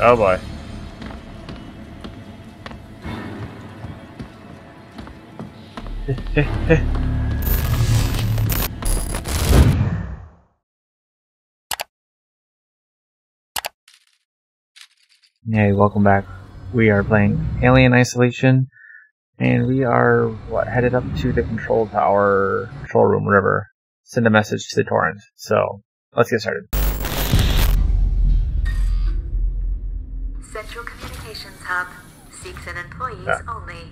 Oh boy. hey, welcome back. We are playing Alien Isolation, and we are what headed up to the control tower, control room, whatever. Send a message to the Torrens. So let's get started. Hub. Seegson employees Ah. only.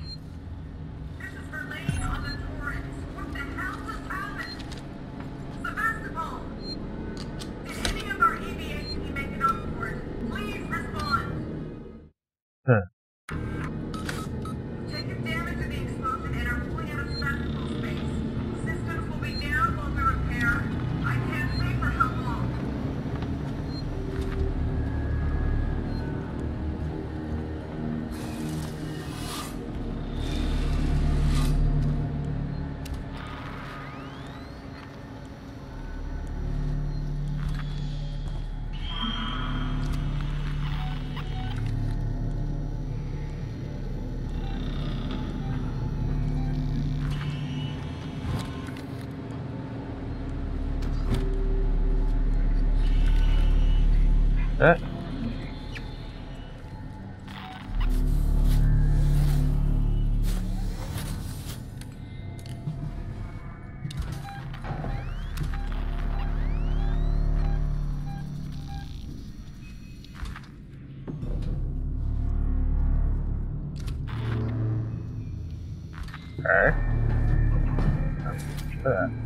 This Uh, Okay. Uh,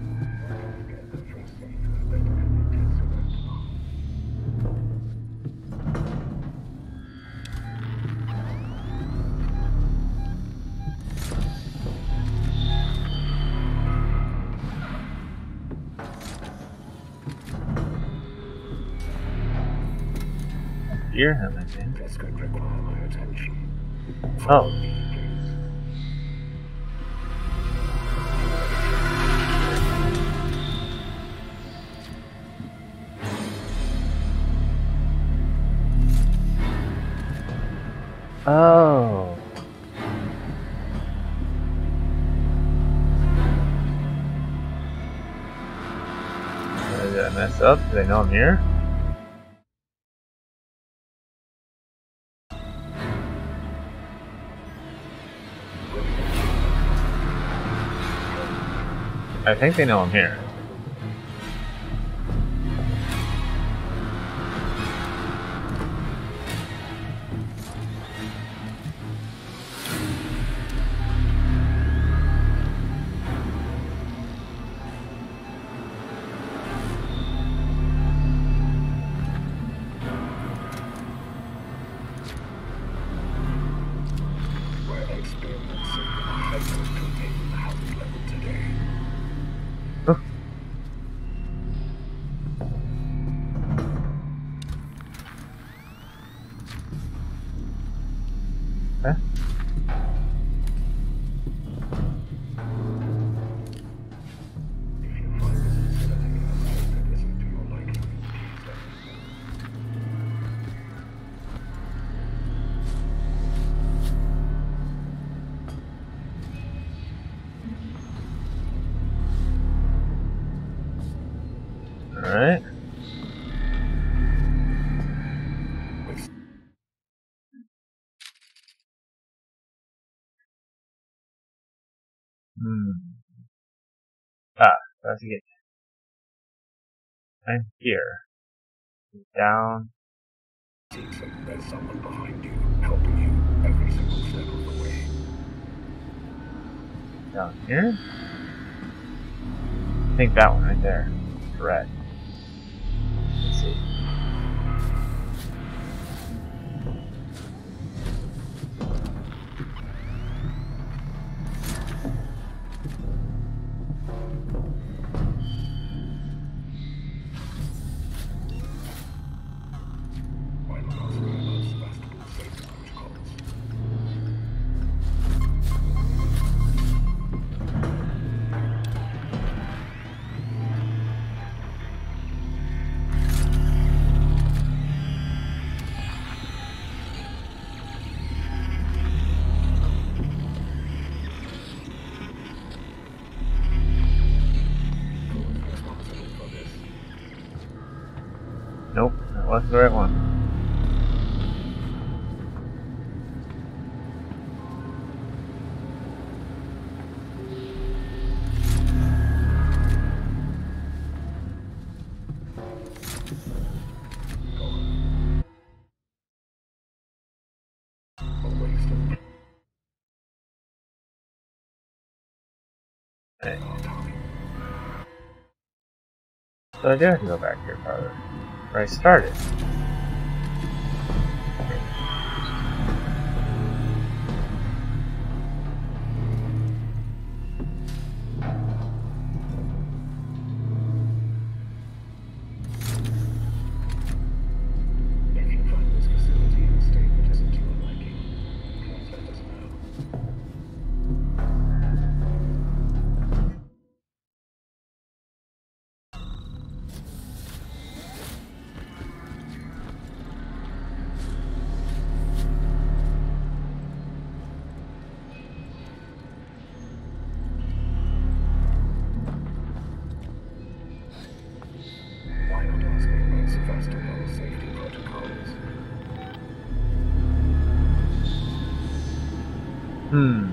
Dear him, I think. This could require my attention. Oh. Oh. Did I mess up? Do they know I'm here? I think they know I'm here. Alright. Hmm. Ah, that's it. I'm here. Down. seats and there's someone behind you, helping you every single step of the way. Down here? I think that one right there. Correct. See. Nope, the right one. So I do have to go back here farther. Where I started. Hmm.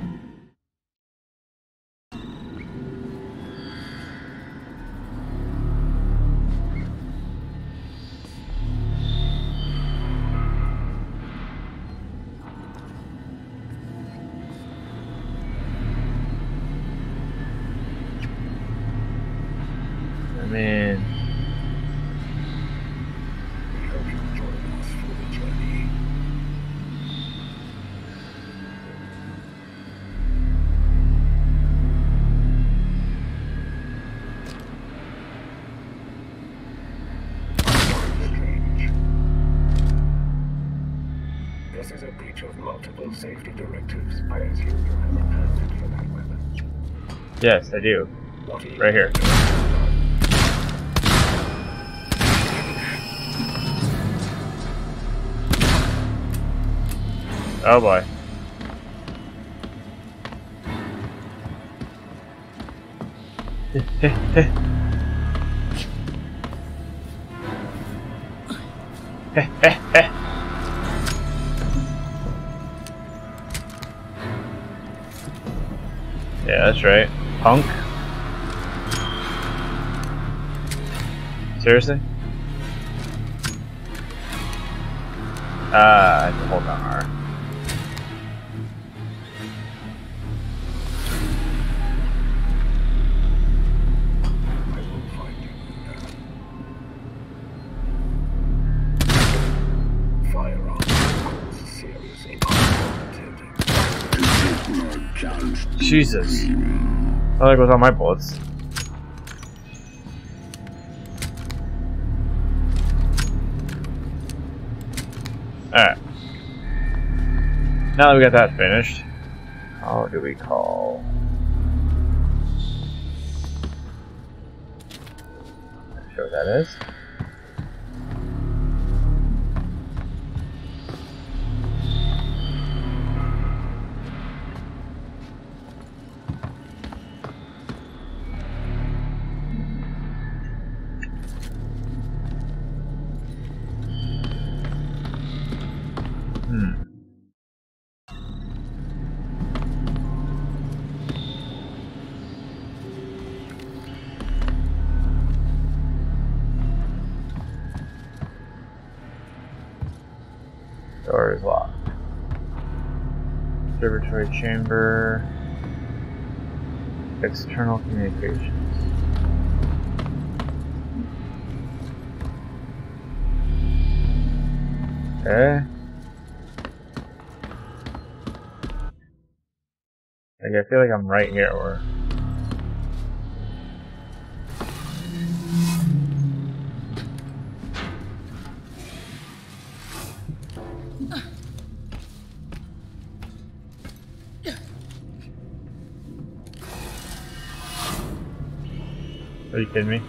Is a breach of multiple safety directives. I assume you have a permit for that weapon. yes, I do. What are you Right here. Oh boy. yeah, that's right. Punk. Seriously? Ah, I have hold down R. Jesus. Oh, there goes all my bullets. Alright. Now that we got that finished, how do we call? Not sure what that is. Chamber. External communications. Okay. Like I feel like I'm right here or Are you kidding me?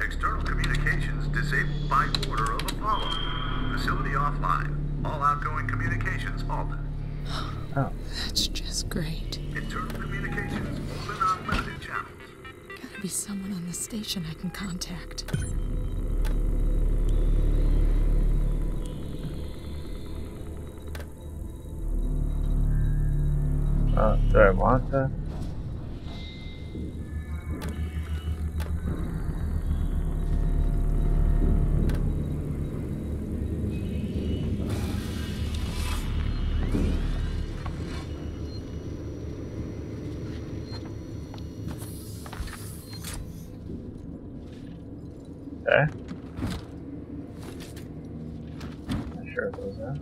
External communications disabled by order of Apollo. Facility offline. All outgoing communications halted. Oh. That's just great. Internal communications open on limited channels. Gotta be someone on the station I can contact. Uh, do I want that? Okay. Not sure what those are.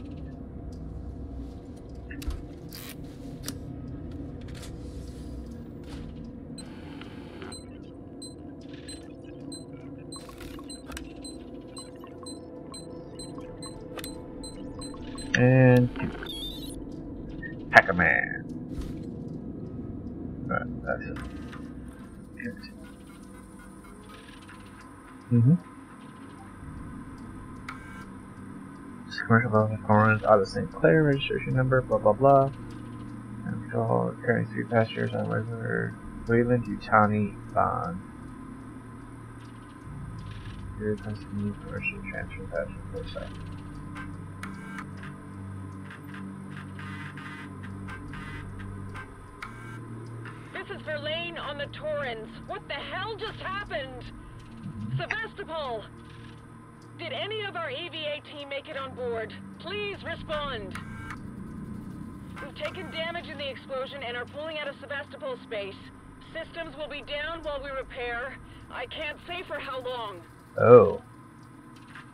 And Hacker Man. Right, that's it. Mm-hmm. Commercial development performance, out of St. Clair, registration number, blah blah blah. And call carrying three passengers on regular Weyland-Yutani bond. Here comes the new commercial transfer passenger website. This is Verlaine on the Torrens. What the hell just happened? Sevastopol! Did any of our EVA team make it on board? Please respond. We've taken damage in the explosion and are pulling out of Sevastopol space. Systems will be down while we repair. I can't say for how long. Oh.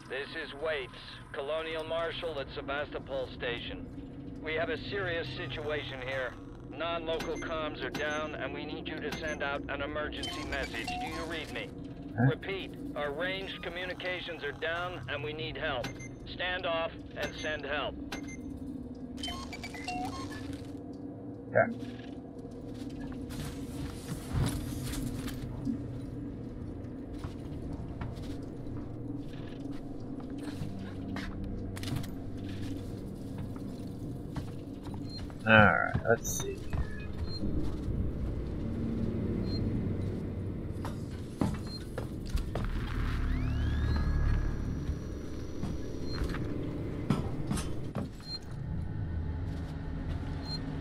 This is Waits, Colonial Marshal at Sevastopol Station. We have a serious situation here. Non-local comms are down, and we need you to send out an emergency message. Do you read me? Huh? Repeat, our ranged communications are down, and we need help. Stand off and send help. Okay. Alright, let's see.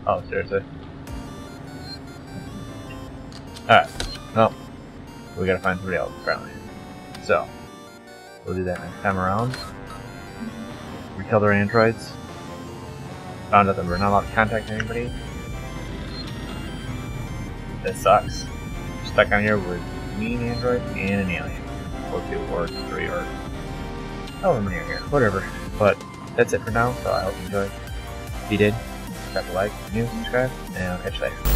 Oh, seriously? Alright. Well, we gotta find somebody else, apparently. So, we'll do that next time around. We killed our androids. Found out that we're not allowed to contact anybody. That sucks. We're stuck on here with me, an android, and an alien. Or two, or three, or however many are here. Whatever. But that's it for now, so I hope you enjoyed. If you did, a like, new, subscribe, and catch you later.